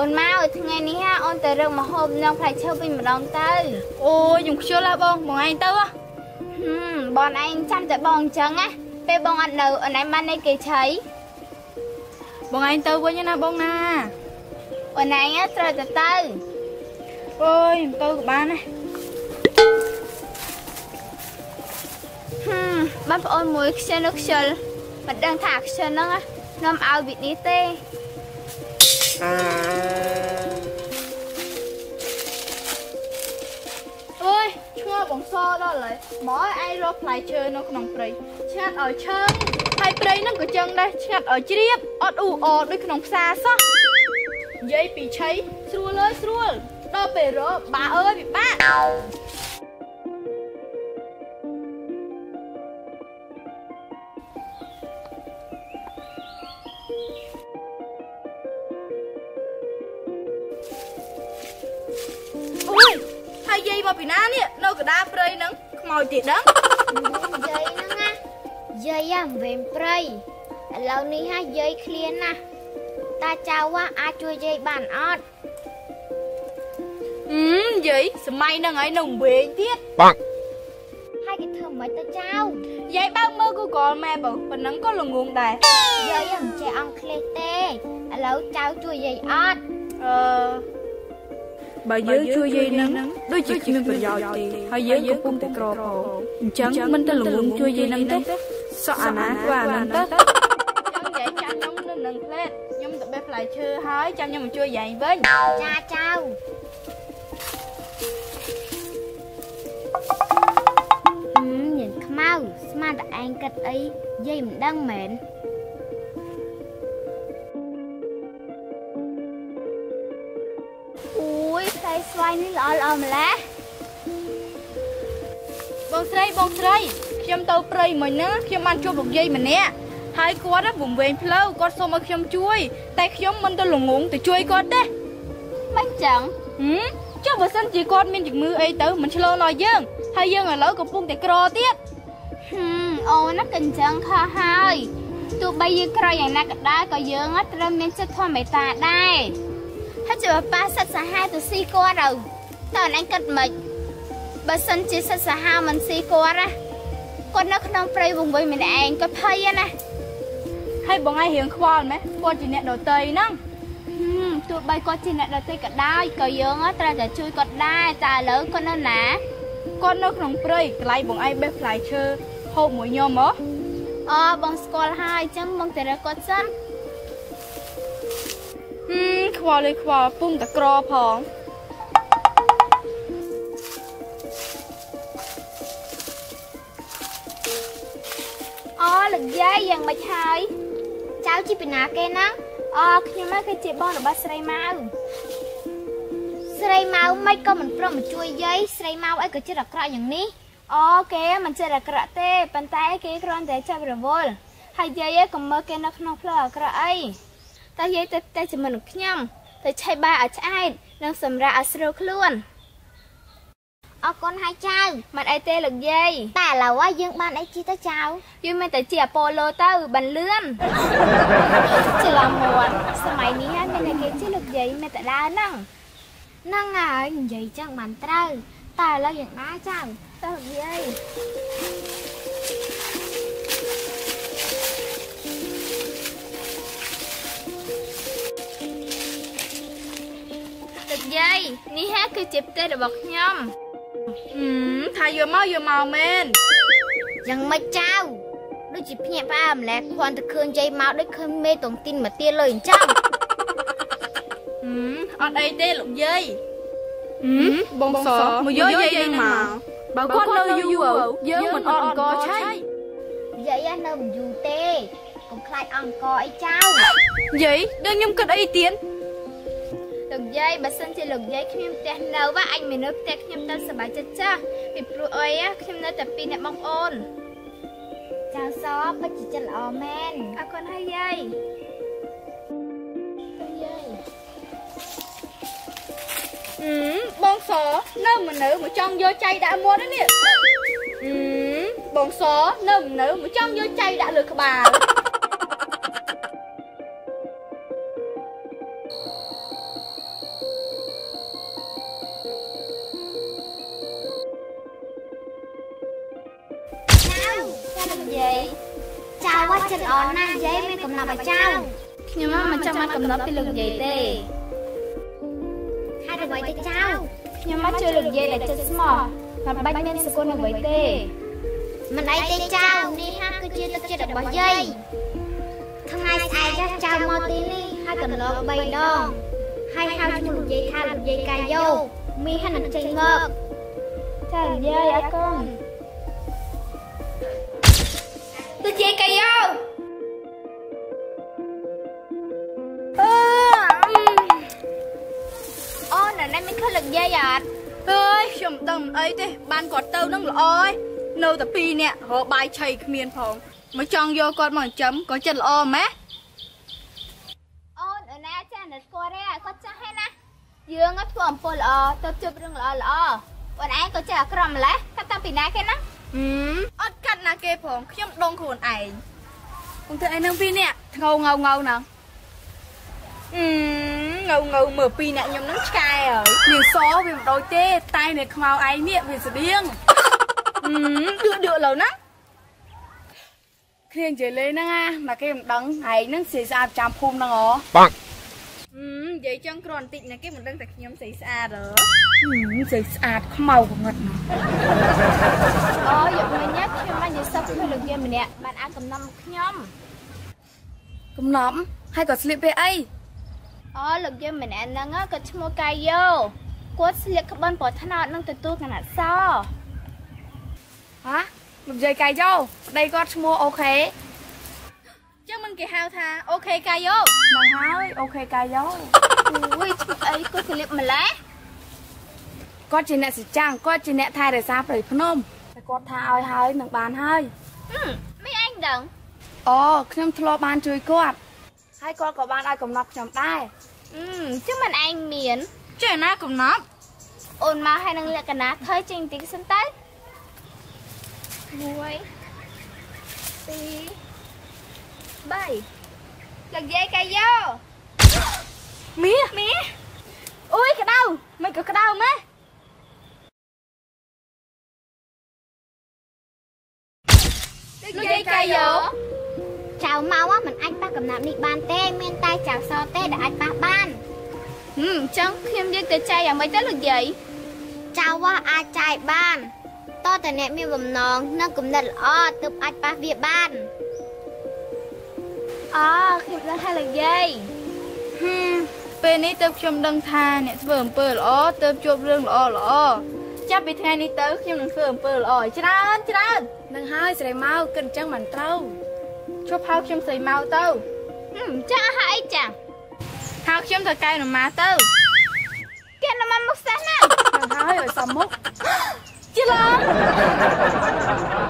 អូនមកថ្ងៃនេះហាអូនទៅរកមហូបនឹងផ្លែឈើវិញម្ដងទៅអូយខ្ញុំខ្ជិលហ่าបងបងឯងទៅហ៎ហឹមបងឯងចាំតែបងអញ្ចឹងណាពេលបងអត់នៅអូនឯងបាននៃគេឆៃបងឯងទៅវិញណាបងណាអូនឯងត្រូវទៅទៅអូយខ្ញុំទៅក៏បានដែរហឹមបងប្អូនមួយខ្ជិលនោះខ្ជិលមិនដឹងថាខ្ជិលហ្នឹងណានាំឲ្យវិនេះទេអូ បងសដល់ហើយមកឲ្យឯងរកផ្លែឈើនៅក្នុងព្រៃឆ្ងាត់ឲ្យឈើហើយព្រៃហ្នឹងក៏ចឹងដែរឆ្ងាត់ឲ្យជ្រាបអត់អ៊ូអដូចក្នុងផ្សារសោះនិយាយពីឆៃស្រួលអើយស្រួលដល់ពេលរកបាក់អើយពិបាក មកពីណានេះនៅកណ្ដាលព្រៃហ្នឹងខ្មោចទៀតដឹងយាយហ្នឹងណាយាយហ่ะវែងព្រៃឥឡូវនេះហាយាយឃ្លានណាស់តាចៅហ่ะអាចជួយយាយបានអត់ហឹមយាយសម័យហ្នឹងហើយនៅវែងទៀតហើយគេធ្វើមិនទៅចៅយាយបើកមើល Google Map បើប៉ុណ្ណឹងក៏ល្ងងដែរយាយមិនចេះអង់គ្លេសទេឥឡូវចៅជួយយាយអត់អឺ បើយើងជួយយាយហ្នឹងដូចជាគ្មានប្រយោជន៍ទេហើយយើងកំពុងតែក្រផងអញ្ចឹងមិនទៅល្ងងជួយយាយហ្នឹងទេសក់អាណាក៏អាហ្នឹងទៅចង់យាយចាំខ្ញុំនៅនឹងផ្លែតខ្ញុំទៅបេះផ្លែឈើហើយចាំខ្ញុំមកជួយយាយវិញចាចៅហឹមញ៉ាំខ្មៅស្មានតែឯងគិតអីយាយមិនដឹងមែន នេះល្អល្អម្ល៉េះបងស្រីបងស្រីខ្ញុំទៅព្រៃមិញហ្នឹងខ្ញុំបានជួបលោកយាយម្នាក់ហើយគាត់ណាបំវែងផ្លូវគាត់សុំឲ្យខ្ញុំជួយ តែខ្ញុំមិនទៅល្ងងទៅជួយគាត់ទេមិនចឹងហឹមចុះបើសិនជាគាត់មានជំងឺអីទៅមិនឆ្លងដល់យើងហើយយើងឥឡូវកំពុងតែក្រទៀតហឹមអូនណាក៏អញ្ចឹងខុសហើយទោះបីយើងក្រយ៉ាងណាក៏ដោយក៏យើងណាត្រូវមានចិត្តធម៌មេត្តាដែរ ហើយចាំប៉ាសិតសាហាវទៅស៊ីគាត់ទៅតើអញគិតមិនបើសិនជាសិតសាហាវមិនស៊ីគាត់ណាគាត់នៅក្នុងព្រៃវង្វេងម្នាក់ឯងគាត់ភ័យណាហើយបងឯងរៀងខ្វល់ម៉េះគាត់ជាអ្នកដតីហ្នឹងហឹមទោះបីគាត់ជាអ្នកដទៃក៏ដោយក៏យើងណាត្រូវតែជួយគាត់ដែរតែឥឡូវគាត់នៅណាគាត់នៅក្នុងព្រៃកន្លែងបងឯងបេះផ្លែឈើហូបមួយខ្ញុំហ៎អូបងស្គាល់ហើយអញ្ចឹងបងទៅរកគាត់សិនហឹម ខ្វល់លេខ្វល់ពុំតែក្រផងអូលោកយាយយ៉ាងម៉េចហើយចៅជីពីណាគេហ្នឹងអូខ្ញុំហ្នឹងគឺជាបងរបស់ស្រីម៉ៅស្រីម៉ៅមិនក៏មិនព្រមមកជួយយាយស្រីម៉ៅអីក៏ចិត្តអាក្រក់យ៉ាងនេះអូគេមិនចិត្តអាក្រក់ទេប៉ុន្តែគេគ្រាន់តែចាប់រវល់ហើយយាយក៏មើលគេនៅក្នុងផ្លូវអាក្រក់អី តែយាយទៅតែជាមួយនឹងខ្ញុំ ទៅឆៃបាយឲ្យឆ្អែតនិងសម្រាប់ឲ្យស្រួលខ្លួនអរគុណហើយចៅមិនអីទេលោកយាយតែឥឡូវយើងបានអីជីទៅចៅយើងមិនតែជាអាប៉ូឡូទៅបានលឿនច្រឡំមាត់សម័យនេះហើយមានតែគេជាលោកយាយមិនតែដើរហ្នឹងហ្នឹងហើយនិយាយចឹងបានត្រូវតែឥឡូវយ៉ាងណាចៅទៅលោកយាយ លោកយាយនេះហាគឺជាផ្ទះរបស់ខ្ញុំហឹមថាយកមកយកមកមែនយ៉ាងម៉េចចៅដូចជាភ្ញាក់ផ្អើលម្ល៉េះគ្រាន់តែឃើញយាយមកដូចឃើញមេតុងទីនមកទាលុយអញ្ចឹងហឹមអត់អីទេលោកយាយហឹមបងសមកយកយាយនឹងមកបើគាត់នៅយូរយើងមិនអត់អង្គឆៃយាយនៅមិនយូរទេកុំខ្លាចអង្គអីចៅយាយដឹងខ្ញុំគិតអីទៀត លោកយាយបើសិនជាលោកយាយគ្មានផ្ទះនៅវ៉ាអញមិននៅផ្ទះខ្ញុំទៅសប្បាយចិត្តចាស់ពីព្រោះអីខ្ញុំនៅតែពីរអ្នកបងប្អូនចៅសពិតជាចិត្តល្អមែនអរគុណហើយយាយយាយហឹមបងសនៅមិននៅមកចង់យកចៃដាក់មាត់ហ្នឹងនេះហឹមបងសនៅមិននៅមកចង់យកចៃដាក់លើក្បាល ចិត្តល្អណាស់យាយមានកំណត់ឲ្យចៅខ្ញុំមិនចាំបានកំណត់ពីលោកនិយាយទេហេតុអ្វីទៅចៅខ្ញុំមកជួយលោកនិយាយដែលចិត្តស្មោះមិនបាច់មានសគុណអ្វីទេមិនអីទេចៅនេះហាគឺជាទឹកចិត្តរបស់យាយថ្ងៃស្អែកចៅមកទីនេះហើយកន្លង3ដងហើយហៅឈ្មោះលោកយាយថាលោកយាយកាយយោមីហានឹងចេញមកចាលោកយាយអរគុណ យខ្ញុំមិនដឹងអីទេបានគាត់ទៅនឹងល្អឯងនៅតែពីរនាក់រកបាយឆៃគ្មានផងមកចង់យកគាត់មកចិញ្ចឹមក៏ចិត្តល្អម៉េះអូនណែចាអ្នកស្គាល់ទេគាត់ចាស់ហេណាយើងធ្វើអំពើល្អទៅជួបរឿងល្អល្អបងឯងក៏ចេះអាក្រក់ម្លេះថាតាំងពីណាគេណាហឹមអត់កាត់ណាគេផងខ្ញុំដងខ្លួនឯងខ្ញុំធ្វើឯនឹងពីរនាក់ងៅងៅងៅហ្នឹងអឺ ងៅងៅមើលពីរនាក់ខ្ញុំហ្នឹងឆ្កែហើយនាងសវាមិនដូចទេតែនាងខ្មៅឯងនេះវាស្តៀងហឹមឌឺឌឺឡូវណាគ្នានិយាយលេងហ្នឹងណាមកគេមិនដឹងឯងហ្នឹងស្រីស្អាតចាំភូមិហ្នឹងហ៎ Bonk. ហឹមនិយាយចឹងគ្រាន់បន្តិចណាគេមិនដឹងតែខ្ញុំស្រីស្អាតហ៎ហឹមស្រីស្អាតខ្មៅកងឹតណាអូយកមិញខ្ញុំបាននិយាយសឹកធ្វើលោកយាយម្នាក់បានអាកំណំខ្ញុំកំណប់ហើយក៏ស្លៀកពេលអី អូលោកយាយម្នាក់ហ្នឹងក៏ឈ្មោះកាយយោគាត់ស្លៀកក្បិនប្រថ្នោតនឹងទទួលកណាត់សហាលោកយាយកាយយោប្តីគាត់ឈ្មោះអូខេចឹងមិនគេហៅថាអូខេកាយយោហ្នឹងហើយអូខេកាយយោអូយឈ្មោះអីគាត់ស្លៀកម្លេះគាត់ជាអ្នកសិចាំងគាត់ជាអ្នកថែរក្សាព្រៃភ្នំតែគាត់ថាឲ្យហើយនឹងបានហើយហឹមមិនអញដឹងអូខ្ញុំធ្លាប់បានជួយគាត់ ហើយគាត់ក៏បានឲ្យកំណត់ខ្ញុំដែរហឹមចឹងមិនឯងមានចេះណាកំណត់អូនមកឲ្យនឹងលក្ខណៈថយចេញបន្តិចសិនទៅ1 2 3លោកយាយកាយ អាចប៉ះកំណាប់នេះបានទេ មានតែចៅសទេដែលអាចប៉ះបានហឹមចឹងខ្ញុំយកទៅចែកយ៉ាងម៉េចទៅលោកយាយចៅវាអាចចាយបានតើតើអ្នកមានបំណងនិងគំនិតល្អទើបអាចប៉ះវាបានអូខ្ញុំដឹងហើយលោកយាយហឹមពេលនេះទៅខ្ញុំដឹងថាអ្នកធ្វើអំពើល្អទៅជួបរឿងល្អល្អចាប់ពីថ្ងៃនេះទៅខ្ញុំនឹងធ្វើអំពើល្អឲ្យច្រើនច្រើននឹងហើយស្រីមកគិតអញ្ចឹងមិនត្រូវ ជួបហៅខ្ញុំស្រីមកទៅហឹមចាស់ហើយអីចាស់ហៅខ្ញុំទៅកែនម៉ាទៅគេនមកមកសេះណានឹងហើយឲ្យសមមុខច្រឡំ